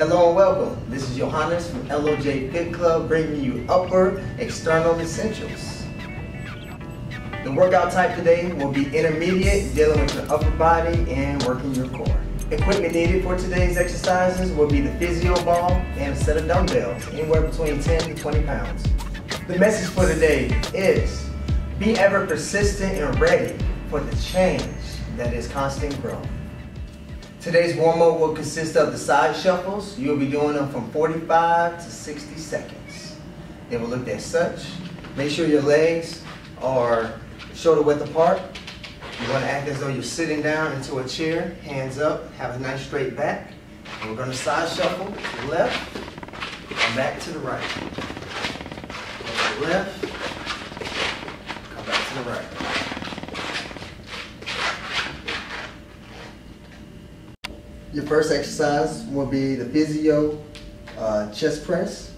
Hello and welcome. This is Johannes from LOJ Fit Club bringing you upper external essentials. The workout type today will be intermediate, dealing with your upper body and working your core. Equipment needed for today's exercises will be the physio ball and a set of dumbbells, anywhere between 10 to 20 pounds. The message for today is be ever persistent and ready for the change that is constant growth. Today's warm-up will consist of the side shuffles. You'll be doing them from 45 to 60 seconds. They will look as such. Make sure your legs are shoulder width apart. You want to act as though you're sitting down into a chair, hands up, have a nice straight back. And we're going to side shuffle left and back to the right. Left, come back to the right. Your first exercise will be the physio uh, chest press.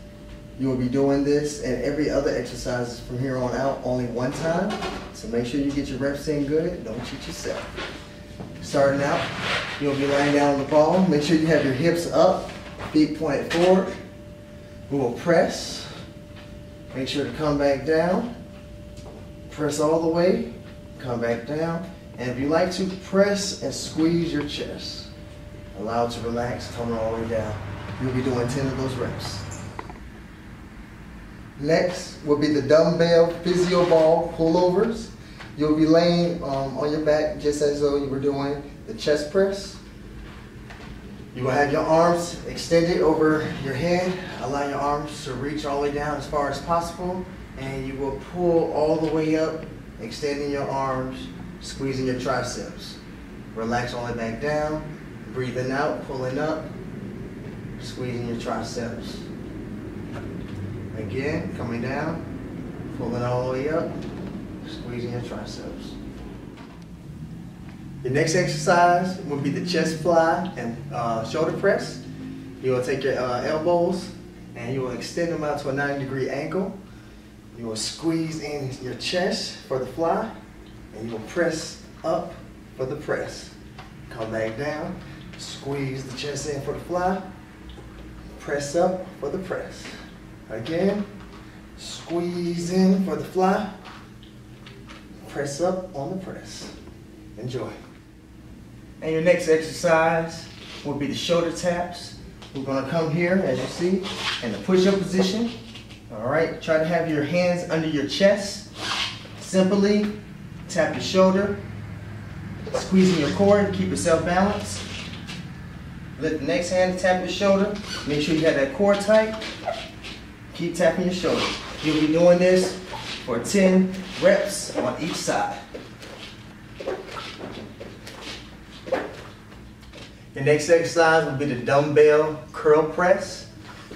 You will be doing this and every other exercise from here on out only one time. So make sure you get your reps in good. Don't cheat yourself. Starting out, you'll be laying down on the ball. Make sure you have your hips up, feet pointed forward. We will press. Make sure to come back down. Press all the way. Come back down. And if you like to press and squeeze your chest. Allow it to relax, coming all the way down. You'll be doing 10 of those reps. Next will be the dumbbell physio ball pullovers. You'll be laying um, on your back just as though you were doing the chest press. You will have your arms extended over your head. Allow your arms to reach all the way down as far as possible. And you will pull all the way up, extending your arms, squeezing your triceps. Relax all the way back down. Breathing out, pulling up, squeezing your triceps. Again, coming down, pulling all the way up, squeezing your triceps. Your next exercise will be the chest fly and uh, shoulder press. You will take your uh, elbows and you will extend them out to a 90 degree angle. You will squeeze in your chest for the fly and you will press up for the press. Come back down, Squeeze the chest in for the fly. Press up for the press. Again, squeeze in for the fly. Press up on the press. Enjoy. And your next exercise will be the shoulder taps. We're gonna come here, as you see, in the push-up position. All right, try to have your hands under your chest. Simply tap your shoulder, squeezing your core to keep yourself balanced. Lift the next hand, tap your shoulder. Make sure you have that core tight. Keep tapping your shoulder. You'll be doing this for 10 reps on each side. Your next exercise will be the dumbbell curl press.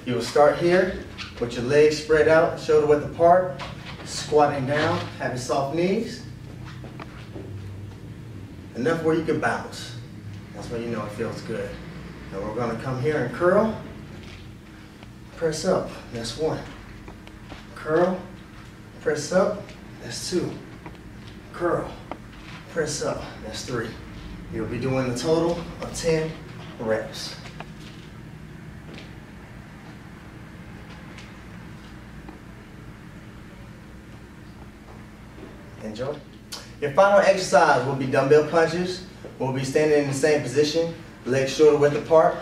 You will start here with your legs spread out, shoulder width apart, squatting down, having soft knees. Enough where you can bounce. That's when you know it feels good. And we're gonna come here and curl. Press up, that's one. Curl, press up, that's two. Curl, press up, that's three. You'll be doing a total of 10 reps. Enjoy. Your final exercise will be dumbbell punches. We'll be standing in the same position legs shoulder width apart.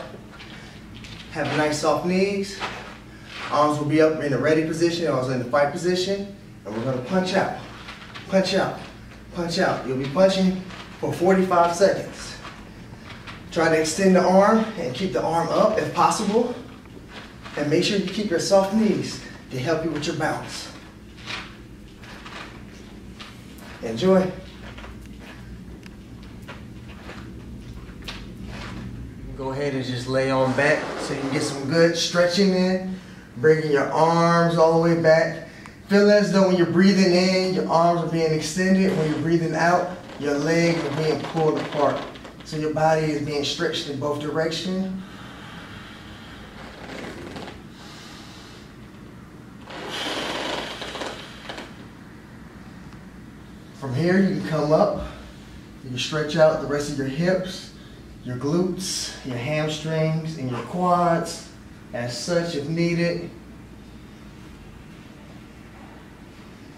Have nice soft knees. Arms will be up in the ready position, arms in the fight position. And we're gonna punch out, punch out, punch out. You'll be punching for 45 seconds. Try to extend the arm and keep the arm up if possible. And make sure you keep your soft knees to help you with your balance. Enjoy. Go ahead and just lay on back so you can get some good stretching in. Bringing your arms all the way back. Feel as though when you're breathing in, your arms are being extended. When you're breathing out, your legs are being pulled apart. So your body is being stretched in both directions. From here, you can come up. You can stretch out the rest of your hips your glutes, your hamstrings, and your quads as such if needed.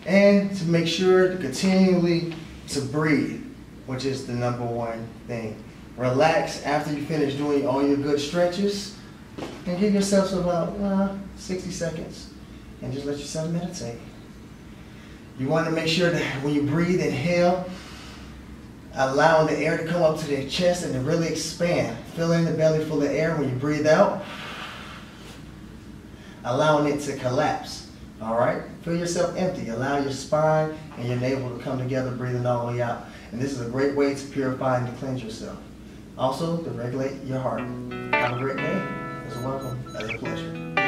And to make sure to continually to breathe, which is the number one thing. Relax after you finish doing all your good stretches and give yourself about uh, 60 seconds and just let yourself meditate. You want to make sure that when you breathe, inhale, allowing the air to come up to the chest and to really expand. Filling the belly full of air when you breathe out, allowing it to collapse. All right? Feel yourself empty. Allow your spine and your navel to come together, breathing all the way out. And this is a great way to purify and to cleanse yourself. Also, to regulate your heart. Have a great day. It's a welcome. It's a pleasure.